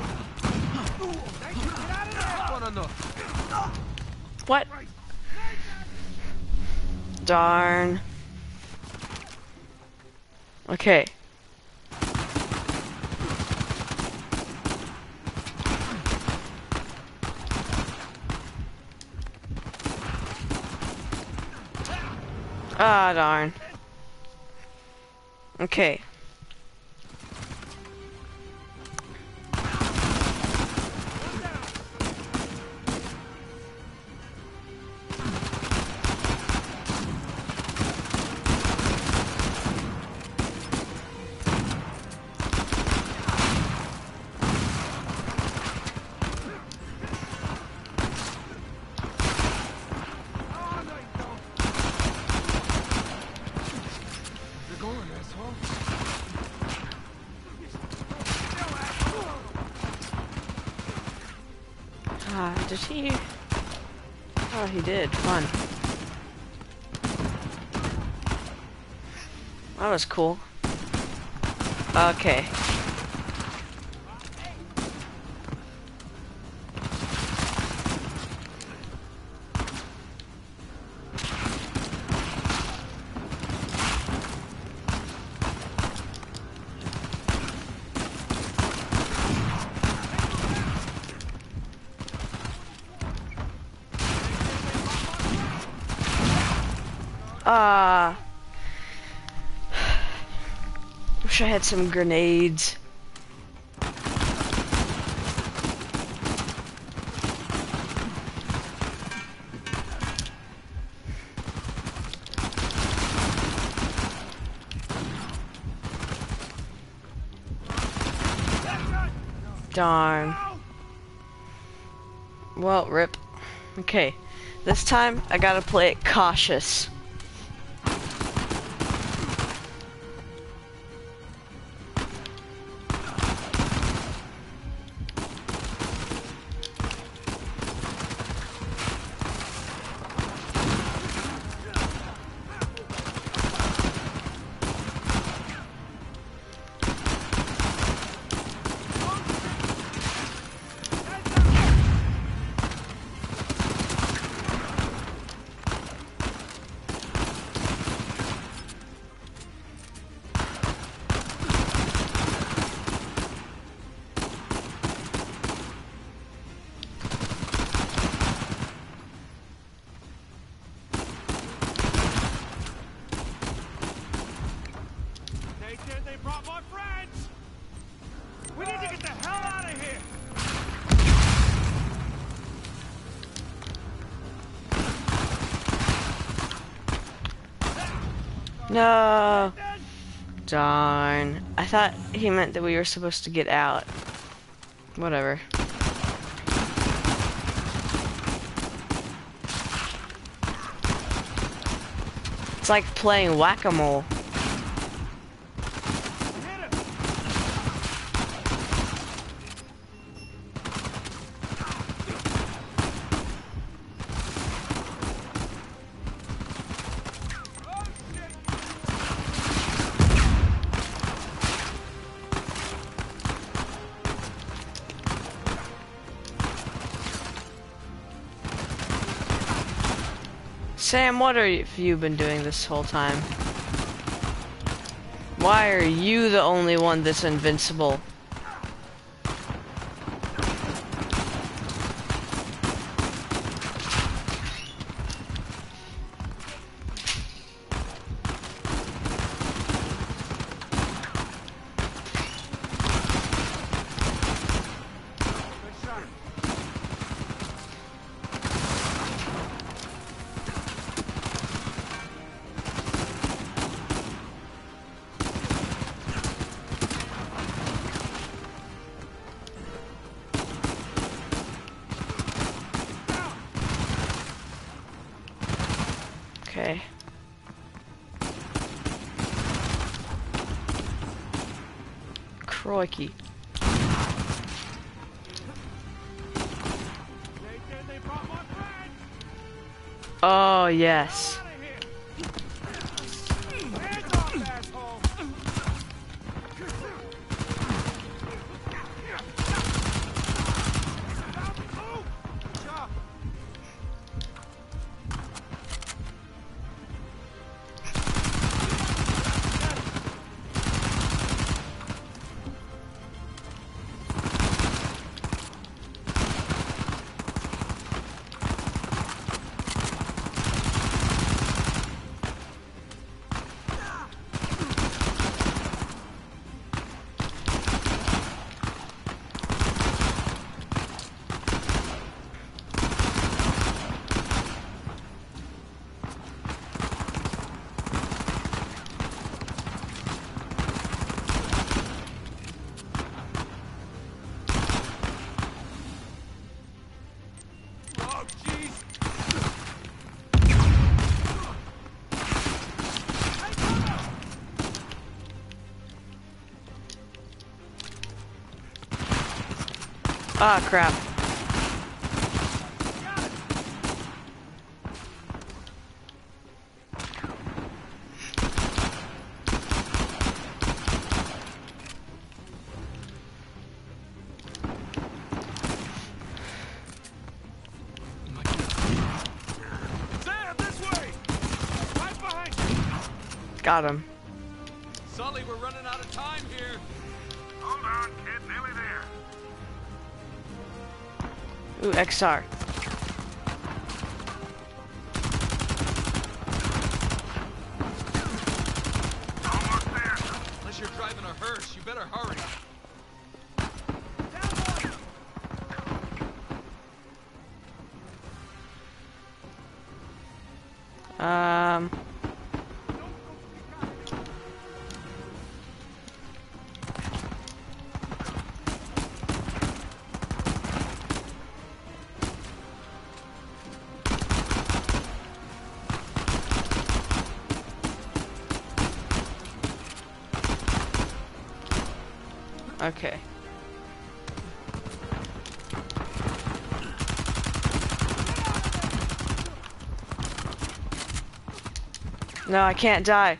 What? Darn. Okay. Ah, darn. Okay. Fun. That was cool. Okay. Had some grenades. Darn. Well, rip. Okay. This time, I gotta play it cautious. Meant that we were supposed to get out. Whatever. It's like playing whack-a-mole. Sam, what are you, have you been doing this whole time? Why are you the only one that's invincible? Crikey. Oh, yes. Ah, crap. Got him. Sully, we're running out of time here. Ooh, XR. No, I can't die.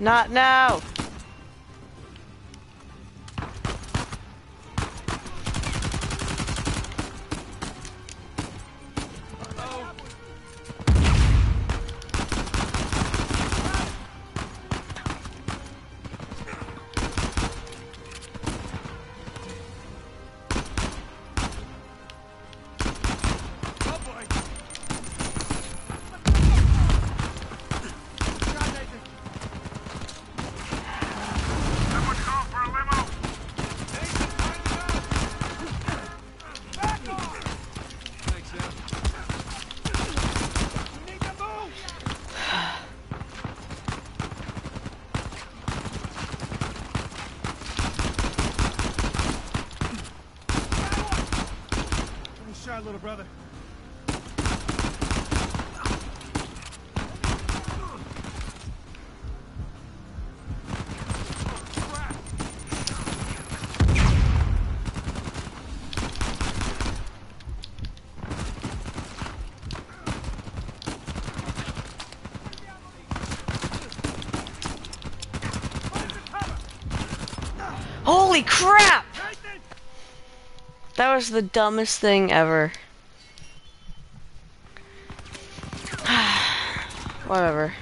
Not now. Holy crap! That was the dumbest thing ever. Whatever.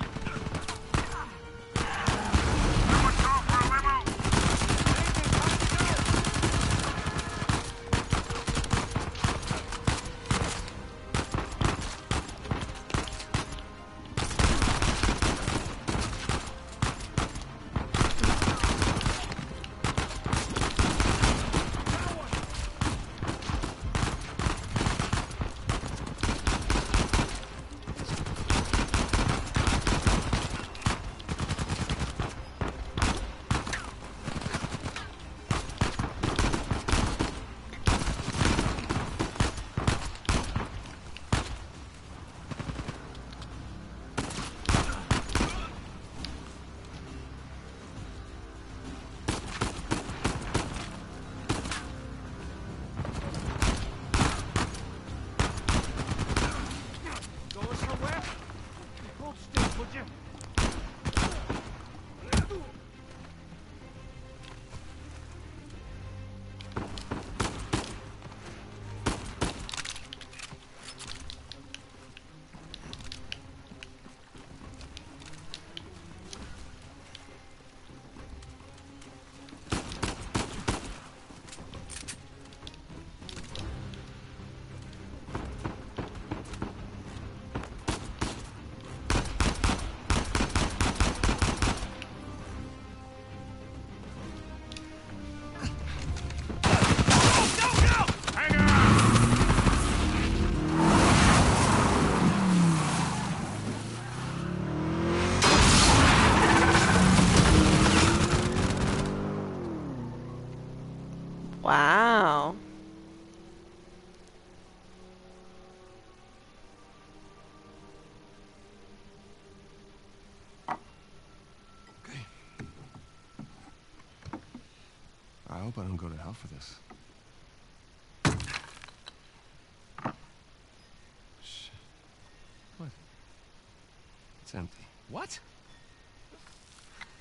For this. Shit. What? It's empty. What?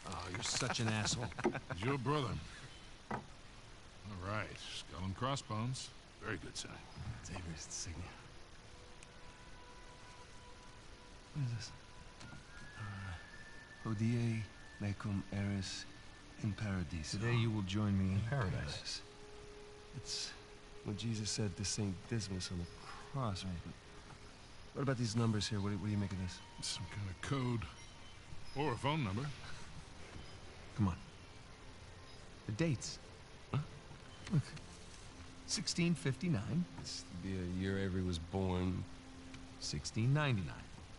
Oh, you're such an asshole. He's your brother. All right, skull and crossbones. Very good sign. It's Avery's insignia. What is this? Uh, Hodie mecum eris in paradiso. Today you will join me in paradise. It's what Jesus said to Saint Dismas on the cross. But what about these numbers here? What do, what do you make of this? Some kind of code. Or a phone number. Come on. The dates. Huh? Look. 1659, It's the year Avery was born. 1699.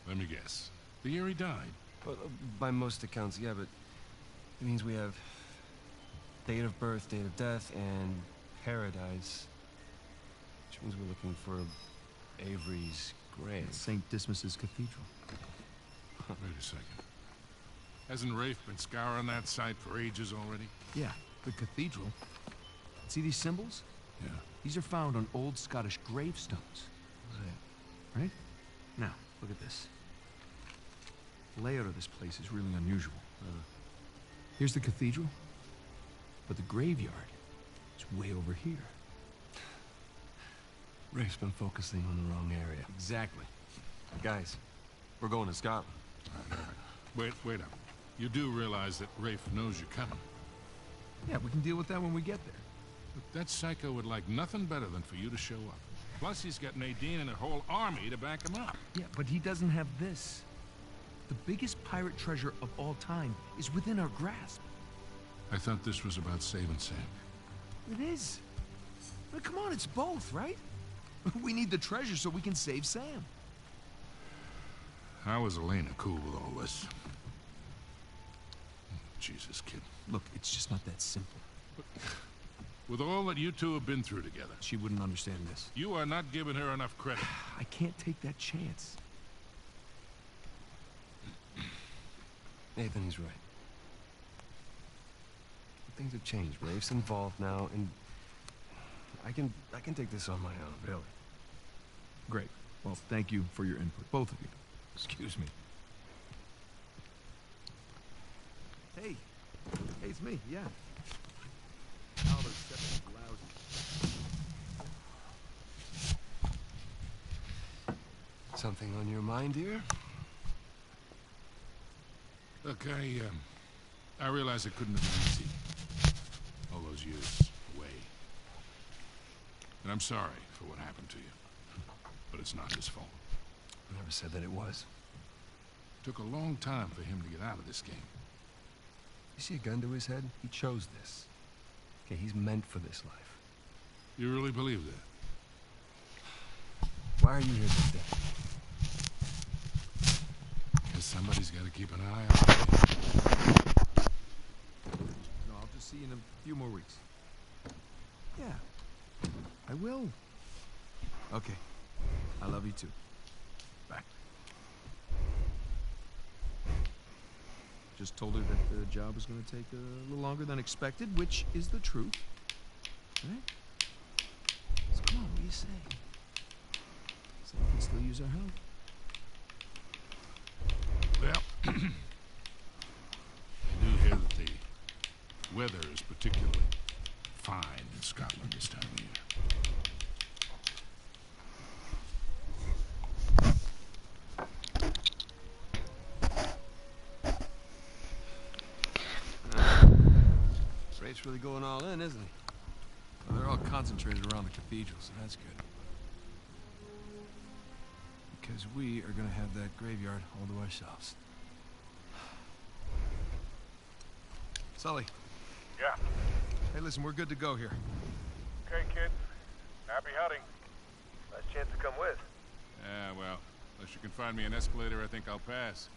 Let me guess. The year he died. Well, uh, by most accounts, yeah, but it means we have date of birth, date of death, and paradise. Which means we're looking for Avery's grave. St. Dismas's Cathedral. Wait a second. Hasn't Rafe been scouring that site for ages already? Yeah, the cathedral. See these symbols? Yeah. These are found on old Scottish gravestones. Right? Now, look at this. The layout of this place is really unusual. Uh. Here's the cathedral, but the graveyard is way over here. Rafe's been focusing on the wrong area. Exactly. Guys, we're going to Scotland. Wait, wait up. You do realize that Rafe knows you're coming. Yeah, we can deal with that when we get there. Look, that psycho would like nothing better than for you to show up. Plus, he's got Nadine and a whole army to back him up. Yeah, but he doesn't have this. The biggest pirate treasure of all time is within our grasp. I thought this was about saving Sam. It is. I mean, come on, it's both, right? We need the treasure so we can save Sam. How is Elena cool with all this? Jesus, kid. Look, it's just not that simple. With all that you two have been through together, She wouldn't understand this. you are not giving her enough credit. I can't take that chance. Nathan, he's right. Things have changed. Rafe's involved now, and I can I can take this on my own, really. Great. Well, thank you for your input, both of you. Excuse me. Hey. Hey, it's me, yeah. Albert, step in, lousy. Something on your mind, dear? Look, I, um, I realize it couldn't have been easy. All years away. And I'm sorry for what happened to you. But it's not his fault. I never said that it was. Took a long time for him to get out of this game. You see a gun to his head? He chose this. Okay, he's meant for this life. You really believe that? Why are you here today? Because somebody's got to keep an eye on him. See you in a few more weeks. Yeah. I will. Okay. I love you too. Bye. Just told her that the job was going to take a little longer than expected, which is the truth. Right? So come on, what do you say? So we can still use our help. Well, I do hear that the weather is particularly fine in Scotland this time of year. Rafe's really going all in, isn't he? Well, they're all concentrated around the cathedral, so that's good. Because we are going to have that graveyard all to ourselves. Sully. Yeah. Hey, listen, we're good to go here. Okay, kid. Happy hunting. Nice chance to come with. Yeah, well, unless you can find me an escalator, I think I'll pass.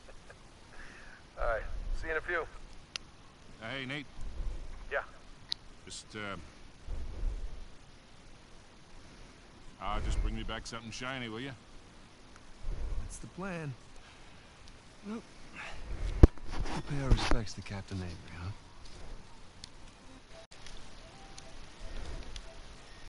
All right. See you in a few. Uh, hey, Nate. Yeah. Just, uh... Ah, just bring me back something shiny, will you? That's the plan. We'll pay our respects to Captain Avery, huh?